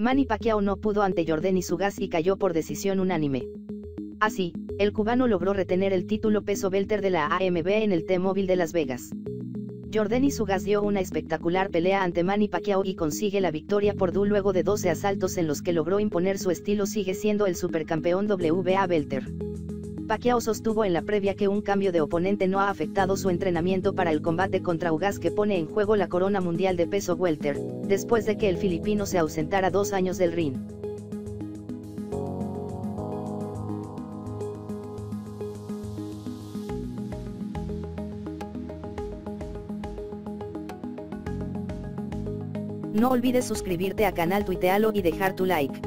Manny Pacquiao no pudo ante Jordan Sugas y cayó por decisión unánime. Así, el cubano logró retener el título peso welter de la AMB en el T-Mobile de Las Vegas. Jordan Sugas dio una espectacular pelea ante Manny Pacquiao y consigue la victoria por Du luego de 12 asaltos en los que logró imponer su estilo sigue siendo el supercampeón WBA welter. Pacquiao sostuvo en la previa que un cambio de oponente no ha afectado su entrenamiento para el combate contra Ugas que pone en juego la corona mundial de peso welter, después de que el filipino se ausentara dos años del ring. No olvides suscribirte a canal Tuitealo y dejar tu like.